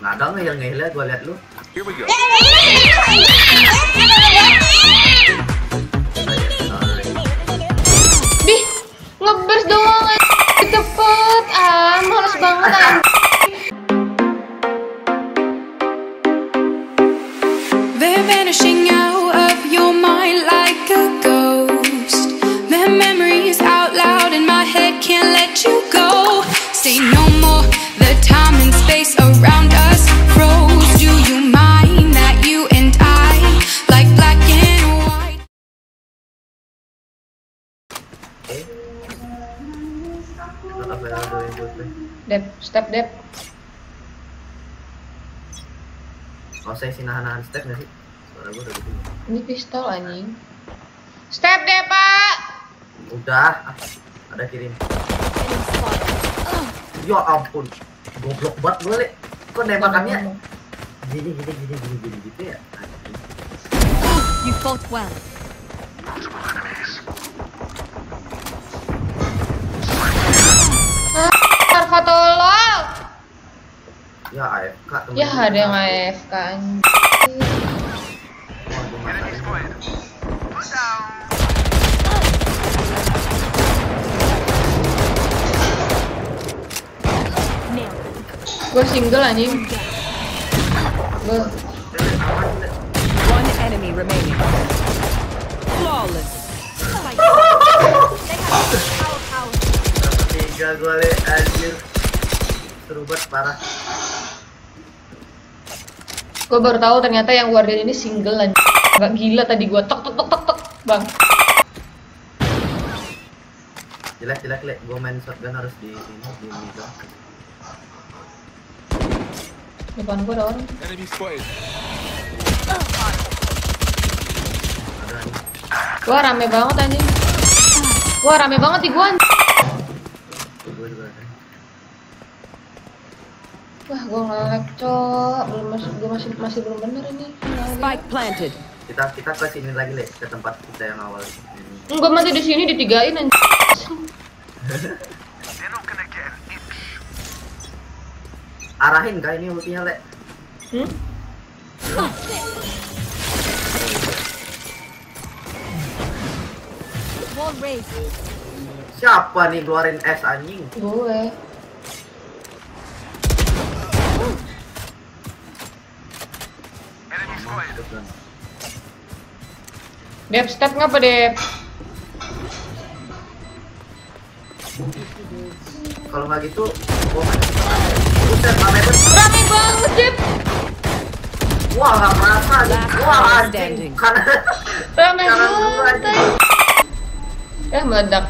Nggak ada ngehil ngehilnya gue liat lu. Here we go. Bih, ngebers doang cepet. Ah, males banget anjing. Step dep. Kalau saya sih nahan-nahan step nggak sih? Suara gue udah gitu. Ini pistol anjing. Step dep, Pak. Udah, ah, ada kirim. Ya ampun, goblok banget gue le. Kok nembakannya gini gini gini gini gini gitu ya? You fought well. Ya AFK temen Ya ada yang AFK. Gue single anjing. Gue One enemy remaining. Flawless. Tiga gue le, anjir. Seru banget parah. Gue baru tahu ternyata yang warga ini single anjing. Gak gila tadi gue tok tok tok tok tok. Bang. Jelek jelek le, gue main shotgun harus di sini di middle. Depan gue ada orang. Enemy spotted. Ada nih. Wah rame banget anjing. Wah rame banget di gua. anjing. Gue juga ada. Wah gua nge-lag cok. Belum masih gua masih masih belum bener ini. Spike planted. Kita kita ke sini lagi le, ke tempat kita yang awal. Ini. Gua masih di sini ditigain anjing. Arahin kah ini ultinya le? Hmm? Siapa nih keluarin S anjing? Gue. Dep step ngapa Dep? Kalau nggak gitu, gua main. Buset, rame banget. Rame banget Dep. Wah, nggak merasa. Wah, anjing. standing. Karena Rame banget. Eh meledak.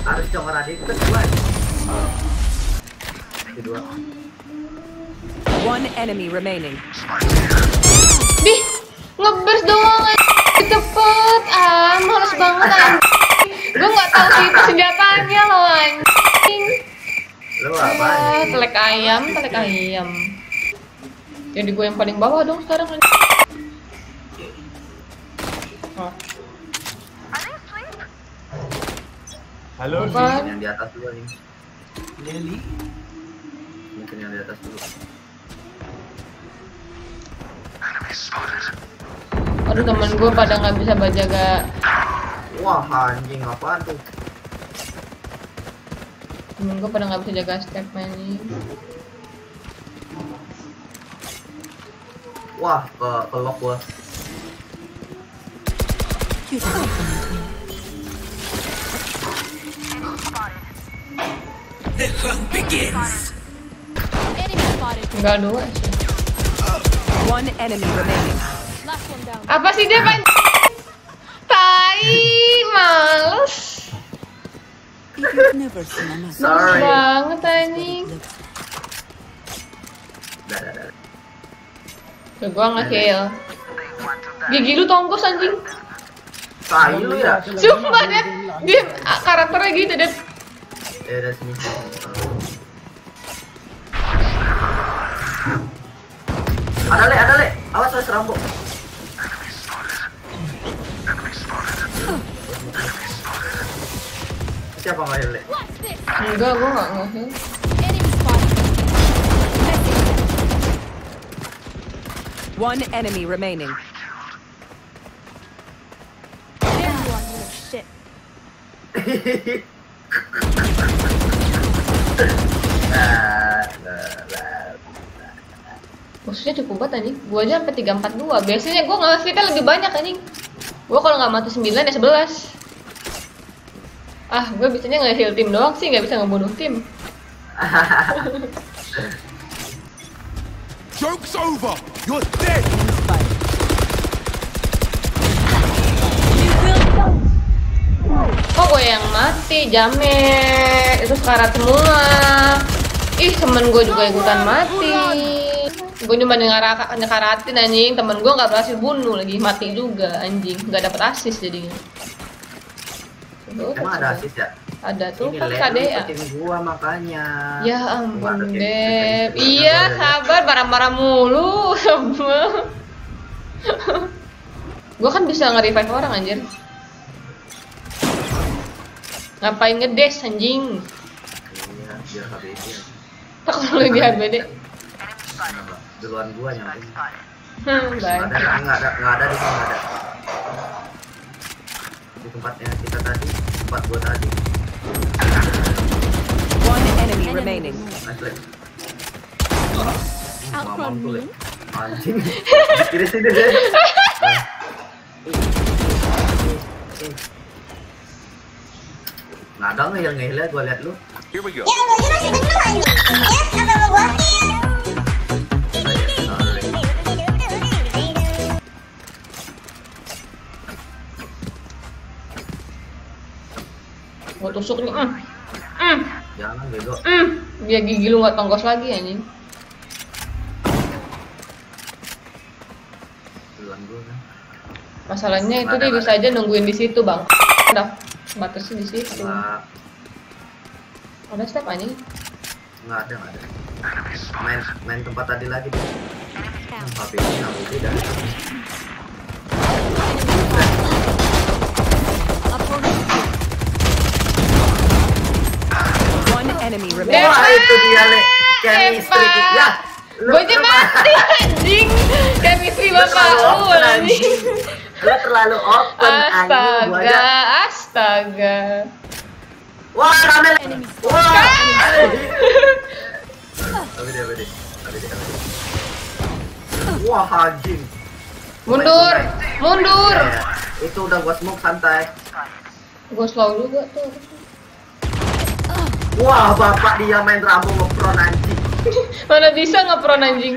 harus coba adik ke dua. Kedua. One enemy remaining. Bih, ngebers doang cepet. Ah, males banget anjing. Gue nggak tahu itu senjatanya loh anjing. Lu apa? Ah, telek ayam, telek ayam. Jadi gue yang paling bawah dong sekarang anjing. Oh, Halo, bukan. Yang di atas dulu nih. Leli. Mungkin yang di atas dulu. Aduh temen gue pada nggak bisa bajaga Wah, anjing apaan tuh? Temen gue pada nggak bisa jaga step anjing. Wah, ke kelok gua. Enggak dua sih. One enemy remaining. Apa sih dia pan? Tai, males. Sorry. banget anjing. Dah. Ke gua nge-heal. Gigi lu tonggos anjing. Tai lu ya? Sumpah dia, dia ah, karakternya gitu deh. Ya udah sini. Ada le, ada le. Awas awas rambut. Siapa nggak le? Enggak, gua nggak. One enemy remaining. Everyone shit. Maksudnya cukup banget anjing. Gua aja sampai 342. Biasanya gua nggak kita lebih banyak anjing. Gua kalau nggak mati 9 ya 11. Ah, gue biasanya nggak heal tim doang sih, nggak bisa ngebunuh tim. Joke's over! You're dead! Kok gue yang mati, jamet Itu sekarat semua Ih, temen gue juga ikutan mati Gue cuma nyekara- nyekaratin anjing. Temen gue gak berhasil bunuh lagi. Mati juga anjing. Gak dapet assist jadinya. Tuh, Emang ada asis ya? Ada tuh Ini kan KDA gua makanya. Ya Nggak ampun Beb. Iya sabar marah-marah mulu. Gue kan bisa nge-revive orang anjir. Ngapain ngedes anjing? Iya, biar HBD. Tak kalau lebih HBD Kenapa? Duluan gua nyampe. Hmm, Nggak ada, nggak ada, nggak ada di sini nggak ada. Di tempatnya kita tadi, tempat gua tadi. One enemy remaining. Out from me. Anjing. Kiri sini deh. Nggak ada ngehil ngehil ya gua liat lu. Here we go. Sorry. Gue tusuk nih hmm. Hmm. Jangan bego. Hmm. Biar gigi lu gak tonggos lagi anjing Duluan gua kan. Masalahnya itu dia bisa aja nungguin di situ bang Udah batasnya di situ Ada step anjing nggak ada, nggak ada. Main, main tempat tadi lagi deh. HBD nggak mau enemy remaining. Wah itu dia le. Chemistry. Ya. Gue aja lu- mati anjing Chemistry bapak terlalu lu open, anjing Lu terlalu open anjing gua Astaga, astaga Wah, rame le. Wah. Tapi dia, tapi dia. Tapi dia. Wah, anjing. Mundur, mundur Ya, itu udah gua smoke santai. Gue slow juga tuh Wah, bapak dia main Rambo ngepron anjing. Mana bisa ngepron anjing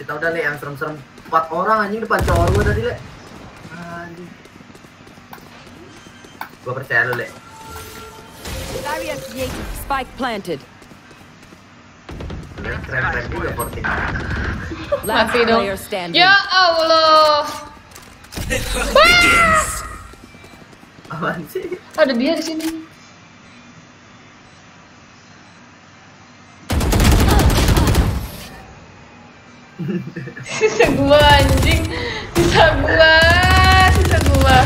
Kita udah le yang serem-serem empat orang anjing depan cowok gua tadi le. Anjing. Gua percaya lu le. Spike planted. Keren-keren juga Mati dong. Ya Allah Apaan sih? Ada dia di sini Sisa gua anjing Sisa gua Sisa gua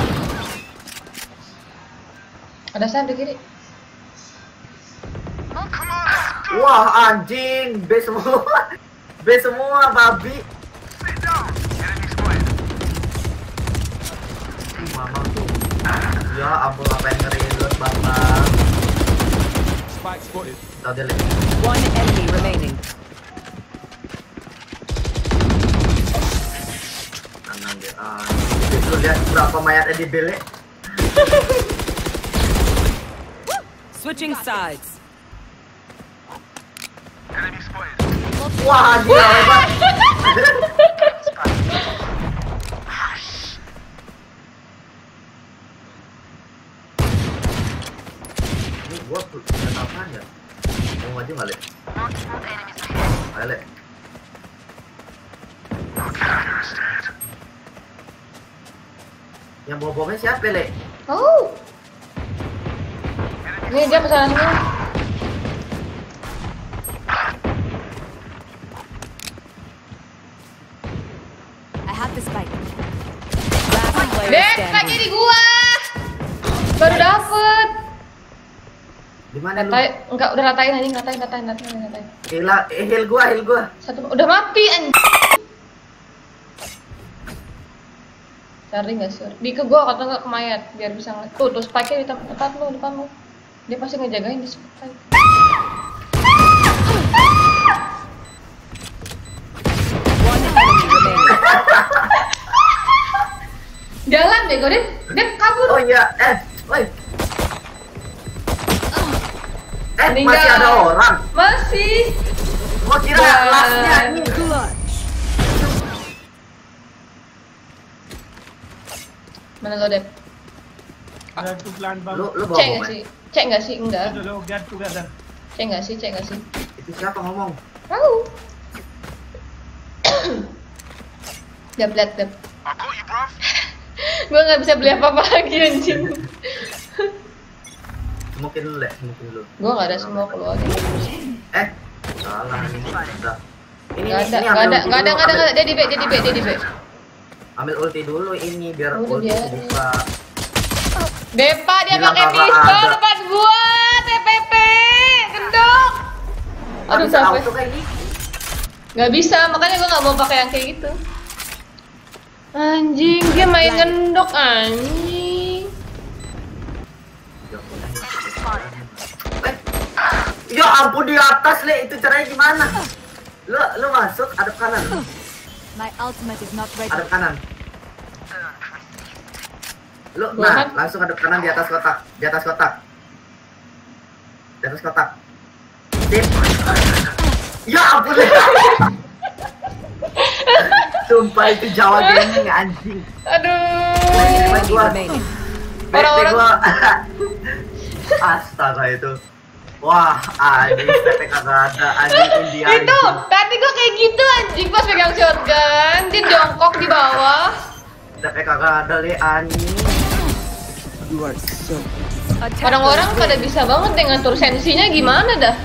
Ada saya di kiri Wah, anjing. B semua. B semua, babi. Ih, Mama tuh. Ya ampun apa yang ngereload bapak. Spike spotted. Tau dia le. One enemy remaining. Lu lihat berapa mayatnya di bele. Switching sides. Wah, gila hebat. Ini gua tuh lihat apaan ya? Mau maju nggak, Le? Ayo, Le. Yang bawa bomnya siapa, Le? Oh Ini dia ke sana semua I have the spike. Last player Dek, lagi standing. di gua Baru dapet Di mana lu? Ratain, enggak udah ratain anjing, ratain, ratain, ratain, ratain Gila, eh, heal gua, heal gua. Satu, udah mati anjing Cari nggak sih? Di ke gua atau nggak ke mayat biar bisa ngeliat. Tuh, tuh spike-nya di tempat tempat lu, depan lu. Dia pasti ngejagain di remaining. Jalan deh, gue Dep kabur. Oh iya, eh, woi. Eh, Meninggal. masih ada orang. Masih. Gua kira lastnya ini. Mana lo, Dep? Lu lu bawa Cek nggak sih? Cek nggak sih? Enggak. Dulu. Cek nggak sih? Cek nggak sih? Itu siapa ngomong? Tahu. Dep, liat, Dep. gue nggak bisa beli apa-apa lagi anjing. Mungkin lu, Le, mungkin lu. gue nggak ada semua keluar. Eh, salah. Ini Nggak ada, ini nggak ada, nggak ada, dulu, nggak ada, nggak ada. Dia di B, dia di B, dia di B. Ambil ulti dulu ini biar Udah, ulti buka. Depa dia pakai pistol ada. depan gua, TPP, gendok. Nggak Aduh gini. Nggak bisa, makanya gua nggak mau pakai yang kayak gitu. Anjing, dia main gendok anjing. Ya ampun di atas le itu caranya gimana? Lu lu masuk adep kanan, My ultimate is not ready. adep kanan. Lu nah kan- langsung adep kanan di atas kotak, di atas kotak. Di atas kotak. Sip. Ya ampun. Sumpah itu Jawa gaming anjing. Aduh. Gua. Orang-orang- gua. Astaga itu. Wah, anjing, bete kagak ada anjing India. Itu, tadi gua kayak gitu anjing pas pegang shotgun, dia jongkok di bawah. Bete kagak ada le anjing. Attack Orang-orang pada bisa banget dengan tur sensinya gimana dah?